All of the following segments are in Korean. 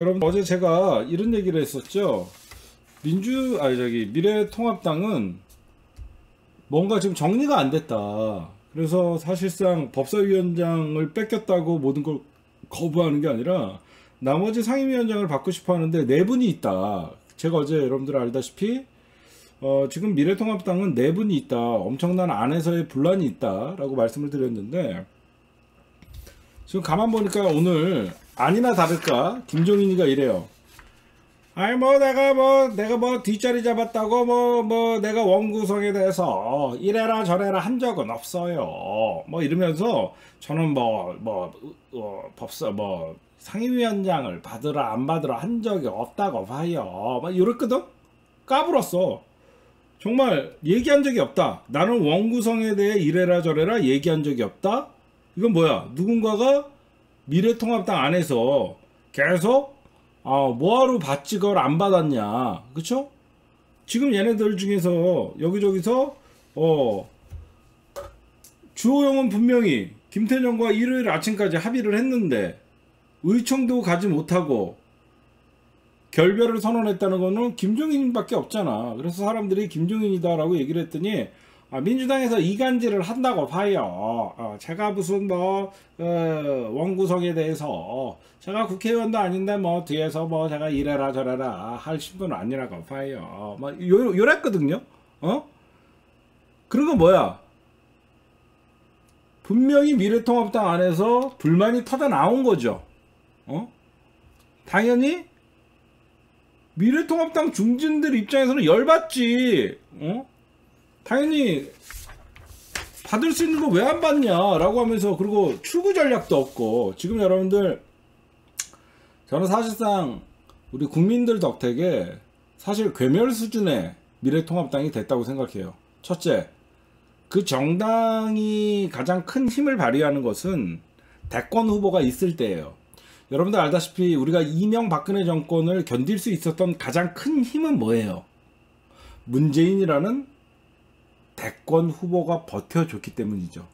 여러분 어제 제가 이런 얘기를 했었죠. 민주 아니 저기 미래통합당은 뭔가 지금 정리가 안 됐다. 그래서 사실상 법사위원장을 뺏겼다고 모든 걸 거부하는 게 아니라 나머지 상임위원장을 받고 싶어 하는데 네 분이 있다. 제가 어제 여러분들 알다시피 어, 지금 미래통합당은 네 분이 있다. 엄청난 안에서의 분란이 있다라고 말씀을 드렸는데 지금 가만 보니까 오늘 아니나 다를까 김종인이가 이래요. 아니 뭐 내가 뭐 내가 뭐 뒷자리 잡았다고 뭐뭐 내가 원구성에 대해서 이래라 저래라 한 적은 없어요. 뭐 이러면서 저는 뭐뭐 어, 법사 뭐 상임위원장을 받으라 안 받으라 한 적이 없다고 봐요. 막 이랬거든. 까불었어. 정말 얘기한 적이 없다. 나는 원구성에 대해 이래라 저래라 얘기한 적이 없다. 이건 뭐야? 누군가가 미래통합당 안에서 계속 아, 뭐하러 받지 그걸 안 받았냐. 그쵸? 지금 얘네들 중에서 여기저기서 어 주호영은 분명히 김태년과 일요일 아침까지 합의를 했는데 의청도 가지 못하고 결별을 선언했다는 거는 김종인밖에 없잖아. 그래서 사람들이 김종인이다 라고 얘기를 했더니 아, 민주당에서 이간질을 한다고 봐요. 어, 제가 무슨 뭐 어, 원구성에 대해서 제가 국회의원도 아닌데 뭐 뒤에서 뭐 제가 이래라 저래라 할 신분은 아니라고 봐요. 뭐 요, 요랬거든요. 어? 건 뭐야? 분명히 미래통합당 안에서 불만이 터져 나온 거죠. 어? 당연히 미래통합당 중진들 입장에서는 열받지. 어? 당연히 받을 수 있는 거 왜 안 받냐라고 하면서 그리고 출구 전략도 없고 지금 여러분들 저는 사실상 우리 국민들 덕택에 사실 괴멸 수준의 미래통합당이 됐다고 생각해요. 첫째, 그 정당이 가장 큰 힘을 발휘하는 것은 대권 후보가 있을 때예요. 여러분들 알다시피 우리가 이명박근혜 정권을 견딜 수 있었던 가장 큰 힘은 뭐예요? 문재인이라는 대권 후보가 버텨줬기 때문이죠.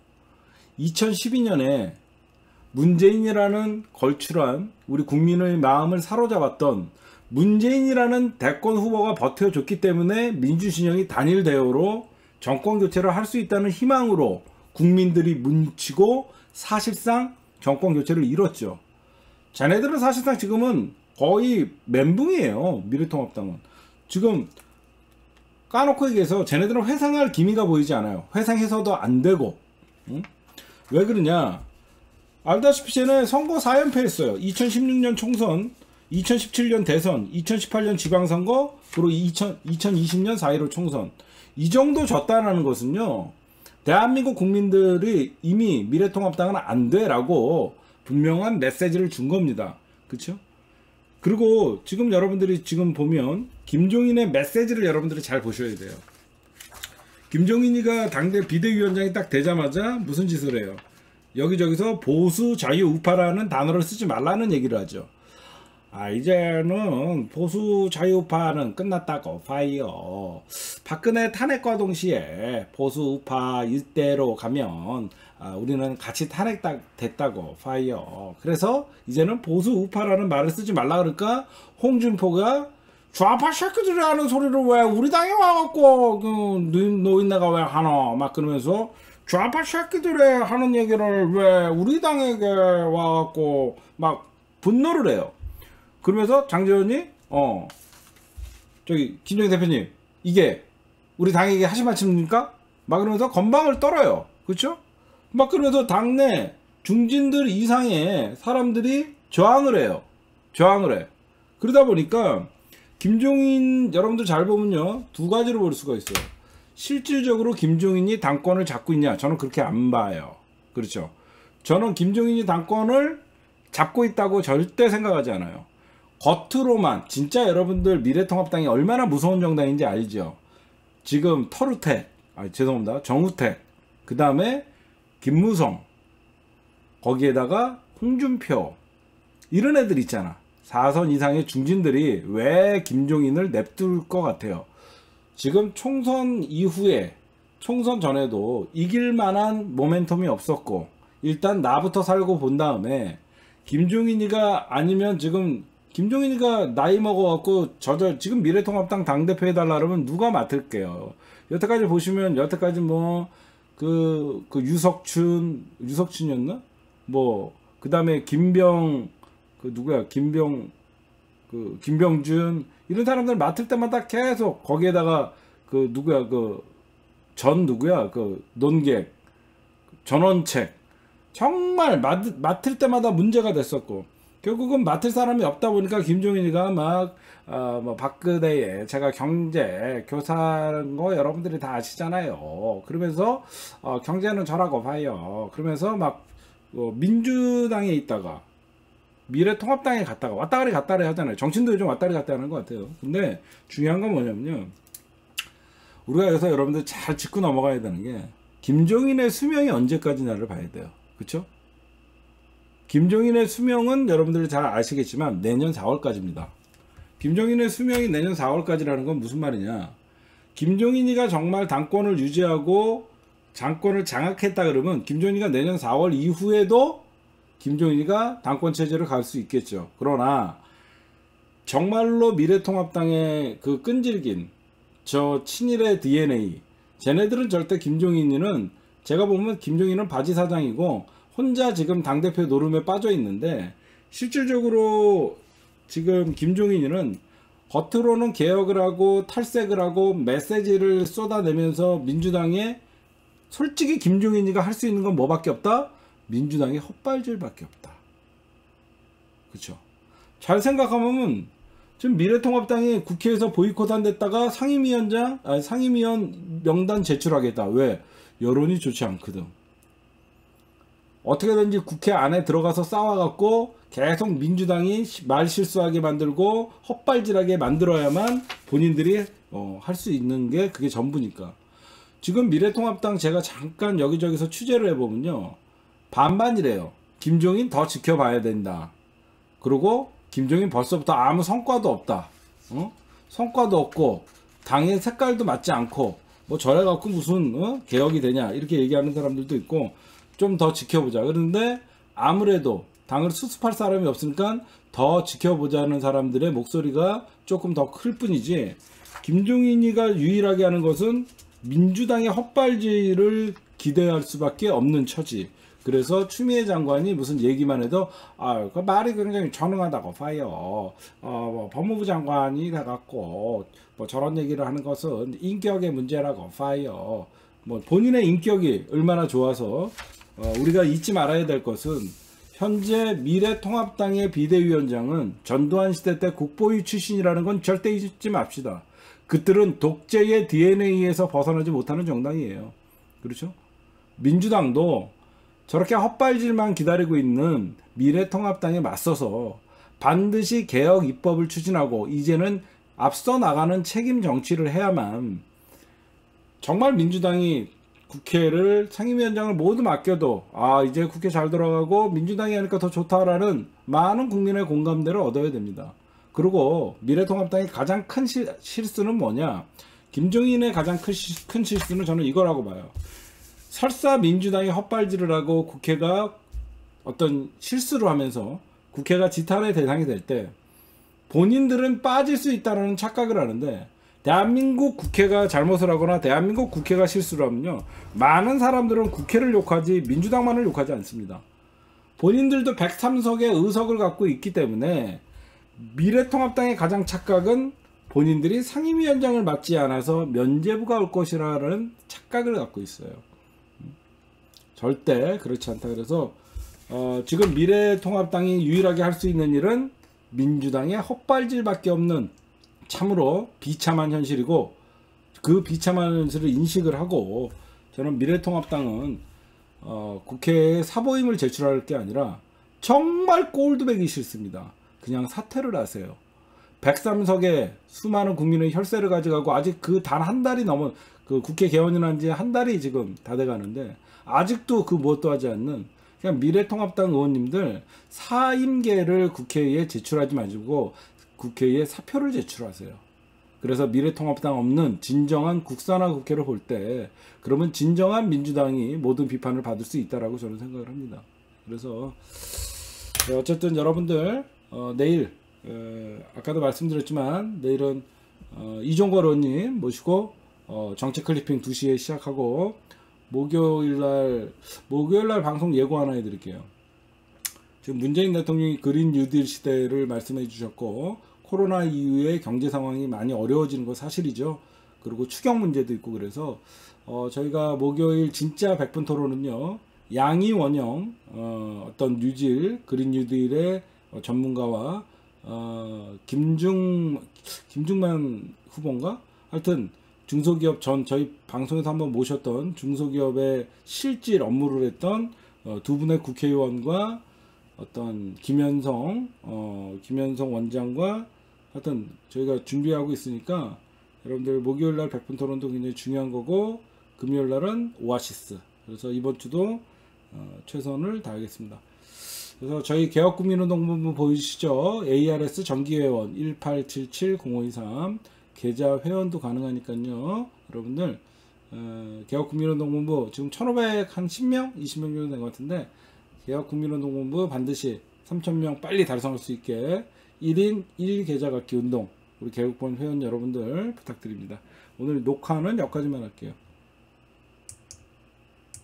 2012년에 문재인이라는 걸출한 우리 국민의 마음을 사로잡았던 문재인이라는 대권 후보가 버텨줬기 때문에 민주진영이 단일 대우로 정권 교체를 할 수 있다는 희망으로 국민들이 뭉치고 사실상 정권 교체를 이뤘죠. 자네들은 사실상 지금은 거의 멘붕이에요. 미래통합당은. 지금 까놓고 얘기해서 쟤네들은 회상할 기미가 보이지 않아요. 회상해서도 안 되고. 응? 왜 그러냐? 알다시피 쟤네 선거 4연패 했어요. 2016년 총선, 2017년 대선, 2018년 지방선거, 그리고 2000, 2020년 4.15 총선. 이 정도 졌다는 것은요. 대한민국 국민들이 이미 미래통합당은 안 돼라고 분명한 메시지를 준 겁니다. 그쵸? 그리고 지금 여러분들이 지금 보면 김종인의 메시지를 여러분들이 잘 보셔야 돼요. 김종인이가 당대 비대위원장이 딱 되자마자 무슨 짓을 해요? 여기저기서 보수 자유 우파라는 단어를 쓰지 말라는 얘기를 하죠. 아, 이제는 보수 자유파는 끝났다고 봐요. 박근혜 탄핵과 동시에 보수 우파 일대로 가면 아, 우리는 같이 탄핵됐다고 봐요. 그래서 이제는 보수 우파라는 말을 쓰지 말라 그러니까 홍준표가 좌파 새끼들이 하는 소리를 왜 우리 당에 와갖고 그 노인네가 왜 하나 막 그러면서 좌파 새끼들이 하는 얘기를 왜 우리 당에게 와갖고 막 분노를 해요. 그러면서 장재원이 어 저기 김정희 대표님 이게 우리 당에게 하신 말씀입니까? 막 그러면서 건방을 떨어요. 그렇죠? 막 그러면서 당내 중진들 이상의 사람들이 저항을 해요. 저항을 해. 그러다 보니까 김종인 여러분들 잘 보면요 두 가지로 볼 수가 있어요. 실질적으로 김종인이 당권을 잡고 있냐? 저는 그렇게 안 봐요. 그렇죠. 저는 김종인이 당권을 잡고 있다고 절대 생각하지 않아요. 겉으로만 진짜 여러분들 미래통합당이 얼마나 무서운 정당인지 알죠. 지금 터루택, 아 죄송합니다. 정우택, 그 다음에 김무성, 거기에다가 홍준표 이런 애들 있잖아. 4선 이상의 중진들이 왜 김종인을 냅둘 것 같아요. 지금 총선 이후에 총선 전에도 이길 만한 모멘텀이 없었고 일단 나부터 살고 본 다음에 김종인이가 아니면 지금 김종인이가 나이 먹어갖고 저저 지금 미래통합당 당 대표 해달라 그러면 누가 맡을게요. 여태까지 보시면 여태까지 뭐 그 그 유석춘 유석춘이었나? 뭐 그다음에 김병 그 누구야? 김병 그 김병준 이런 사람들 맡을 때마다 계속 거기에다가 그 누구야? 그 전 누구야? 그 논객 전원책. 정말 맡, 맡을 때마다 문제가 됐었고 결국은 맡을 사람이 없다 보니까 김종인이가 막 어, 뭐 박근혜의 제가 경제 교사인 거 여러분들이 다 아시잖아요. 그러면서 어, 경제는 저라고 봐요. 그러면서 막 어, 민주당에 있다가 미래통합당에 갔다가 왔다가리 갔다리 하잖아요. 정치인도 요즘 왔다리 갔다 하는 것 같아요. 근데 중요한 건 뭐냐면요. 우리가 여기서 여러분들 잘 짚고 넘어가야 되는 게 김종인의 수명이 언제까지냐를 봐야 돼요. 그렇죠? 김종인의 수명은 여러분들이 잘 아시겠지만 내년 4월까지입니다. 김종인의 수명이 내년 4월까지라는 건 무슨 말이냐? 김종인이가 정말 당권을 유지하고 장권을 장악했다 그러면 김종인이가 내년 4월 이후에도 김종인이가 당권 체제를 갈 수 있겠죠. 그러나 정말로 미래통합당의 그 끈질긴 저 친일의 DNA 쟤네들은 절대 김종인이는 제가 보면 김종인은 바지 사장이고 혼자 지금 당대표 노름에 빠져 있는데 실질적으로 지금 김종인이는 겉으로는 개혁을 하고 탈색을 하고 메시지를 쏟아내면서 민주당에 솔직히 김종인이가 할 수 있는 건 뭐밖에 없다? 민주당의 헛발질밖에 없다. 그쵸? 잘 생각하면 지금 미래통합당이 국회에서 보이콧한 데다가 상임위원장, 아니 상임위원 명단 제출하겠다. 왜? 여론이 좋지 않거든. 어떻게든지 국회 안에 들어가서 싸워갖고 계속 민주당이 말 실수하게 만들고 헛발질하게 만들어야만 본인들이 어, 할 수 있는 게 그게 전부니까. 지금 미래통합당 제가 잠깐 여기저기서 취재를 해보면요. 반반이래요. 김종인 더 지켜봐야 된다. 그리고 김종인 벌써부터 아무 성과도 없다. 어? 성과도 없고 당의 색깔도 맞지 않고 뭐 저래 갖고 무슨 어? 개혁이 되냐 이렇게 얘기하는 사람들도 있고 좀 더 지켜보자. 그런데 아무래도 당을 수습할 사람이 없으니까 더 지켜보자는 사람들의 목소리가 조금 더 클 뿐이지 김종인이가 유일하게 하는 것은 민주당의 헛발질을 기대할 수밖에 없는 처지. 그래서 추미애 장관이 무슨 얘기만 해도 아, 그 말이 굉장히 전능하다고 봐요. 어, 뭐 법무부 장관이 돼갖고 뭐 저런 얘기를 하는 것은 인격의 문제라고 봐요. 뭐 본인의 인격이 얼마나 좋아서 어, 우리가 잊지 말아야 될 것은 현재 미래통합당의 비대위원장은 전두환 시대 때 국보위 출신이라는 건 절대 잊지 맙시다. 그들은 독재의 DNA에서 벗어나지 못하는 정당이에요. 그렇죠? 민주당도 저렇게 헛발질만 기다리고 있는 미래통합당에 맞서서 반드시 개혁 입법을 추진하고 이제는 앞서 나가는 책임 정치를 해야만 정말 민주당이 국회를 상임위원장을 모두 맡겨도 아 이제 국회 잘 돌아가고 민주당이 하니까 더 좋다라는 많은 국민의 공감대를 얻어야 됩니다. 그리고 미래통합당의 가장 큰 시, 실수는 뭐냐? 김종인의 가장 큰, 시, 큰 실수는 저는 이거라고 봐요. 설사 민주당이 헛발질을 하고 국회가 어떤 실수를 하면서 국회가 지탄의 대상이 될 때 본인들은 빠질 수 있다는 착각을 하는데 대한민국 국회가 잘못을 하거나 대한민국 국회가 실수를 하면요 많은 사람들은 국회를 욕하지 민주당만을 욕하지 않습니다. 본인들도 103석의 의석을 갖고 있기 때문에 미래통합당의 가장 착각은 본인들이 상임위원장을 맡지 않아서 면제부가 올 것이라는 착각을 갖고 있어요. 절대 그렇지 않다. 그래서 어, 지금 미래통합당이 유일하게 할 수 있는 일은 민주당의 헛발질밖에 없는 참으로 비참한 현실이고 그 비참한 현실을 인식을 하고 저는 미래통합당은 어, 국회에 사보임을 제출할 게 아니라 정말 꼴드백이 싫습니다. 그냥 사퇴를 하세요. 103석에 수많은 국민의 혈세를 가져가고 아직 그 단 한 달이 넘은 그 국회 개원이 난 지 한 달이 지금 다 돼가는데 아직도 그 무엇도 하지 않는 그냥 미래통합당 의원님들 사임계를 국회에 제출하지 마시고 국회에 사표를 제출하세요. 그래서 미래통합당 없는 진정한 국산화 국회를 볼 때 그러면 진정한 민주당이 모든 비판을 받을 수 있다라고 저는 생각을 합니다. 그래서 네, 어쨌든 여러분들 어, 내일 어, 아까도 말씀드렸지만 내일은 어, 이종걸 의원님 모시고 어, 정책 클리핑 2시에 시작하고 목요일 날 목요일 날 방송 예고 하나 해드릴게요. 지금 문재인 대통령이 그린 뉴딜 시대를 말씀해 주셨고 코로나 이후에 경제 상황이 많이 어려워지는 거 사실이죠. 그리고 추경 문제도 있고 그래서 어, 저희가 목요일 진짜 100분 토론은요. 양이 원형 어, 어떤 뉴질 그린 뉴딜의 어, 전문가와 어, 김중 김중만 후보인가? 하여튼 중소기업 전 저희 방송에서 한번 모셨던 중소기업의 실질 업무를 했던 어, 두 분의 국회의원과 어떤 김현성 어, 김현성 원장과 하여튼 저희가 준비하고 있으니까 여러분들 목요일 날 100분 토론도 굉장히 중요한 거고 금요일 날은 오아시스 그래서 이번 주도 어, 최선을 다하겠습니다. 그래서 저희 개혁국민운동본부 보이시죠? ARS 정기회원 18770523 계좌 회원도 가능하니까요. 여러분들 어, 개혁국민운동본부 지금 1510명, 20명 정도 된 것 같은데 개혁국민운동본부 반드시 3,000명 빨리 달성할 수 있게 1인 1 계좌 갖기 운동 우리 개혁본 회원 여러분들 부탁드립니다. 오늘 녹화는 여기까지만 할게요.